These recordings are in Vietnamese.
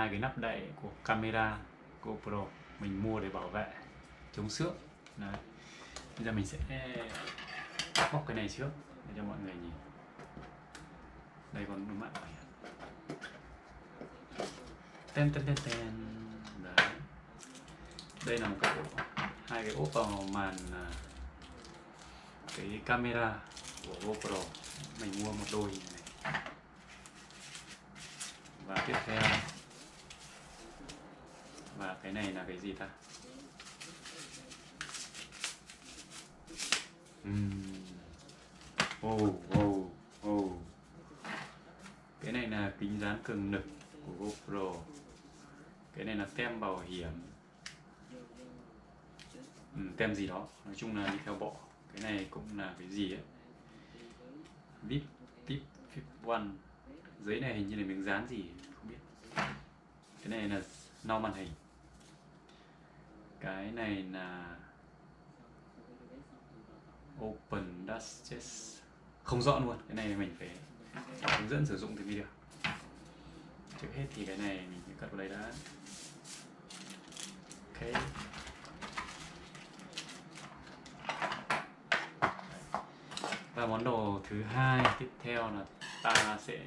hai cái nắp đậy của camera GoPro mình mua để bảo vệ chống xước. Đấy. Bây giờ mình sẽ bóc cái này trước để cho mọi người nhìn. Đây còn đúng bạn ten ten ten ten. Đấy. Đây là một cái hai cái ốp vào màn à, cái camera của GoPro. Mình mua một đôi này. Và tiếp theo và cái này là cái gì ta? Ừm. oh oh oh cái này là kính dán cường lực của GoPro. Cái này là tem bảo hiểm. Ừ, tem gì đó. Nói chung là đi theo bộ. Cái này cũng là cái gì ấy? Vip tip vip one. Giấy này hình như là miếng dán gì không biết. Cái này là lau màn hình cái này là open chest không rõ luôn. Cái này mình phải hướng dẫn sử dụng thì mới được. Trước hết thì cái này mình phải cất vào đây đã. Ok. Và món đồ thứ hai tiếp theo là ta sẽ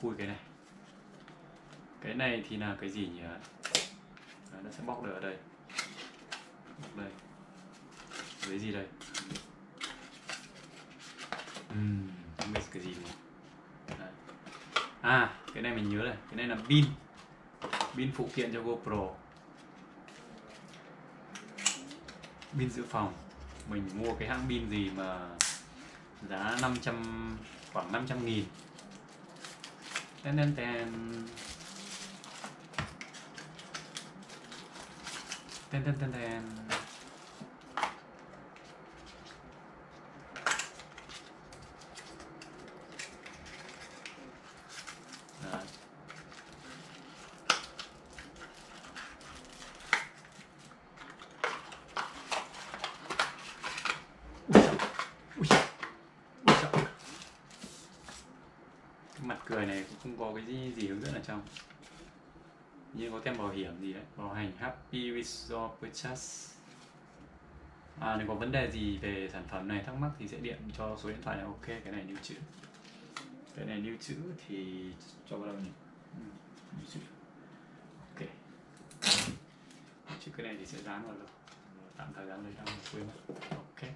khui cái này. Cái này thì là cái gì nhỉ? Đấy, nó sẽ bóc được ở đây đây. Dưới gì đây? Uhm, không biết cái gì này đây. à cái này mình nhớ này. Cái này là pin. Pin phụ kiện cho GoPro. Pin dự phòng. Mình mua cái hãng pin gì mà giá 500 khoảng 500 nghìn. Ten ten ten. Ten ten ten ten Đấy. Cái mặt cười này cũng không có cái gì, gì hướng dẫn ở trong như có tem bảo hiểm gì đấy bảo hành happy Resort purchase. À nếu có vấn đề gì về sản phẩm này thắc mắc thì sẽ điện cho số điện thoại này ok cái này lưu trữ. Cái này lưu trữ thì cho vào đâu nhỉ? Ừ, lưu trữ. Ok. Chứ cái này thì sẽ dán vào đâu? Tạm thời dán đây đang quên. Mất ok.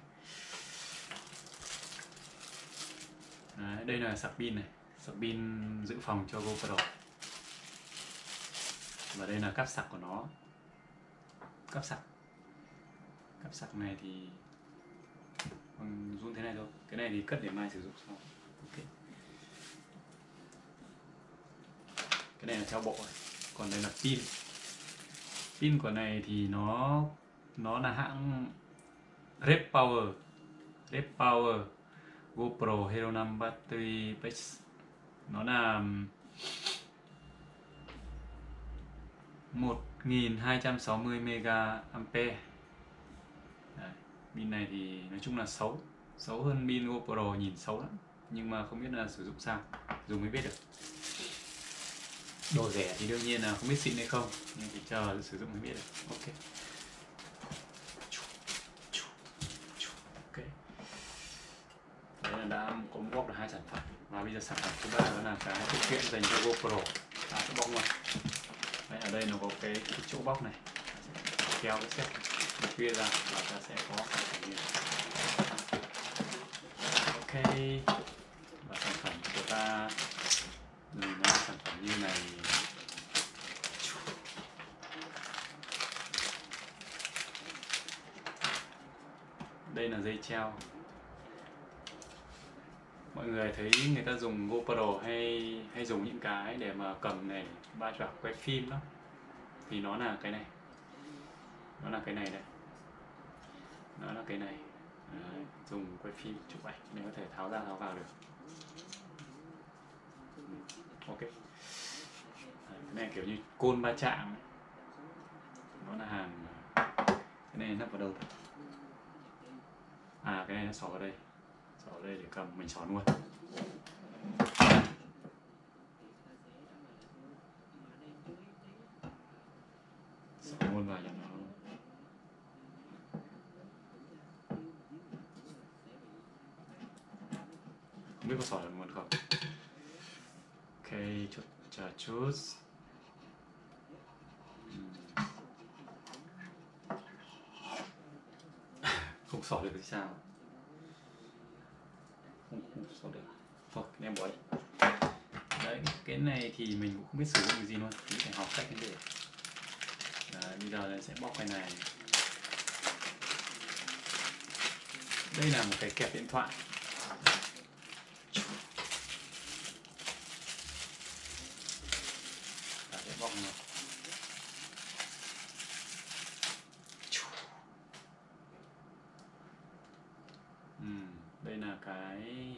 Đấy, đây là sạc pin này. Sạc pin dự phòng cho GoPro và đây là cáp sạc của nó. Cáp sạc. Cáp sạc này thì bằng run thế này thôi. Cái này thì cất để mai sử dụng sau. Ok. Cái này là treo bộ còn đây là pin. Pin của này thì nó nó là hãng Red Power. Red Power GoPro Hero 5 Battery Pack. Nó là 1260 mega ampere pin này thì nói chung là xấu xấu hơn pin GoPro nhìn xấu lắm, nhưng mà không biết là sử dụng sao, dùng mới biết được. Đồ rẻ thì đương nhiên là không biết xịn hay không, nhưng thì chờ sử dụng mới biết được. Ok. Ok. Đấy là đã có bóc được hai sản phẩm, và bây giờ sản phẩm thứ ba đó là cái phụ kiện dành cho GoPro. Ta sẽ bóc luôn đấy, ở đây nó có cái, cái chỗ bóc này. Kéo cái xếp kia ra và ta sẽ có ok. Và sản phẩm của ta thì nó là sản phẩm như này. Đây là dây treo mọi người thấy người ta dùng GoPro hay hay dùng những cái để mà cầm này ba chảo quay phim đó thì nó là cái này. Nó là cái này đây nó là cái này. Đấy, dùng quay phim chụp ảnh để có thể tháo ra tháo vào được. Ừ, ok. Đấy, cái này kiểu như côn ba chạm nó là hàng cái này nắp vào đâu à cái này nó xỏ vào đây xỏ vào đây để cầm mình xỏ luôn môn vào cho nó không biết có sỏi được môn không ok chốt chờ chút Ừm. không sỏi được thì sao không, được. Thôi cái em bỏ đi. Đấy cái này thì mình cũng không biết sử dụng gì luôn. Mình phải học cách để đấy, bây giờ là sẽ bóc cái này. Đây là một cái kẹp điện thoại. Đã sẽ bóc đây là cái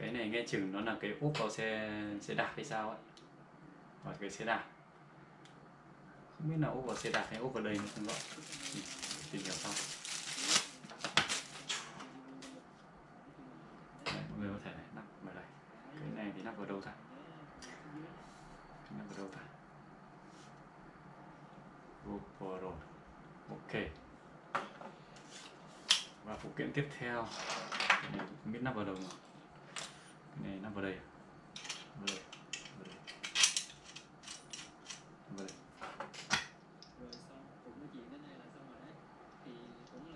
cái này nghe chừng nó là cái úp vào xe xe đạp hay sao ấy. Vào cái xe đạp. Không biết là úp vào xe đạp hay úp vào đây nó không rõ tìm hiểu sau. Đấy, mọi người có thể nắp vào đây. Cái này thì nắp vào đâu ta? Nắp vào đâu ta? GoPro ok. Và phụ kiện tiếp theo. Không biết nắp vào đâu rồi này vào đây à? vào đây vào đây. Vào đây.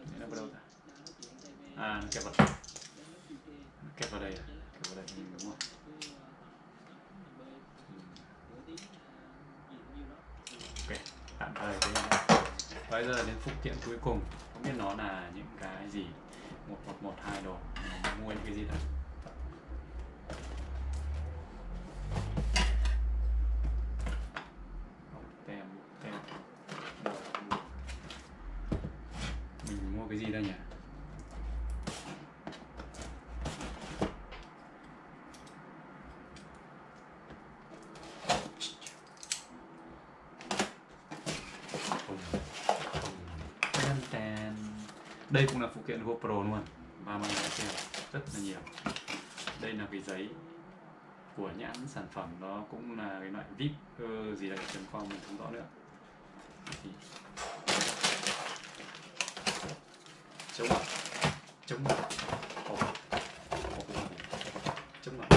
Đến đây nó vào đâu ta? à nó kẹp vào. Nó kẹp vào đây à? Kẹp vào đây ừ, đúng bơi ừ. thì ok tạm thời thế này bây giờ đến phụ kiện cuối cùng. Không biết nó là những cái gì? Một một một hai đồ. Mua những cái gì đó tem tem mình mua cái gì đây nhỉ Tan tan đây cũng là phụ kiện GoPro luôn. Và mọi người xem rất là nhiều. Đây là cái giấy của nhãn sản phẩm đó cũng là cái loại vip ờ, gì đấy chấm com mình không rõ nữa. Thì chống mặt chống mặt Ồ. Ồ, chống mặt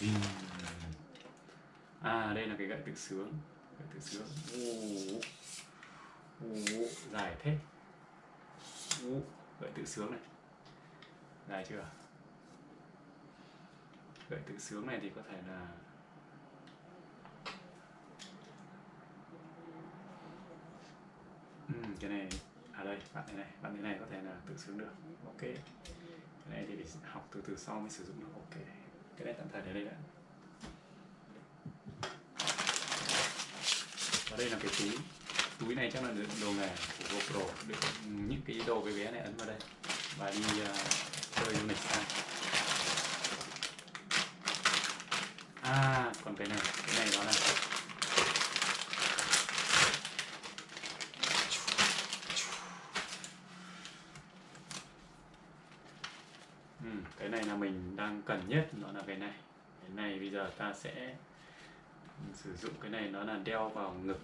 Vinh à đây là cái gậy tự sướng. Gậy tự sướng. Uh, uh, dài thế. Uh, gậy tự sướng này. Dài chưa? Gậy tự sướng này thì có thể là Ừm, cái này à đây bạn này này bạn này này có thể là tự sướng được. Ok. Cái này thì phải học từ từ sau mới sử dụng được. Ok. Cái này tạm thời để đây đã. Đây là cái túi. Túi này chắc là đồ nghề của GoPro. Được những cái đồ cái bé này ấn vào đây. Và đi uh, chơi du lịch sang. À còn cái này. Cái này đó là ừ, cái này là mình đang cần nhất. Đó là cái này. Cái này bây giờ ta sẽ sử dụng cái này. Nó là đeo vào ngực.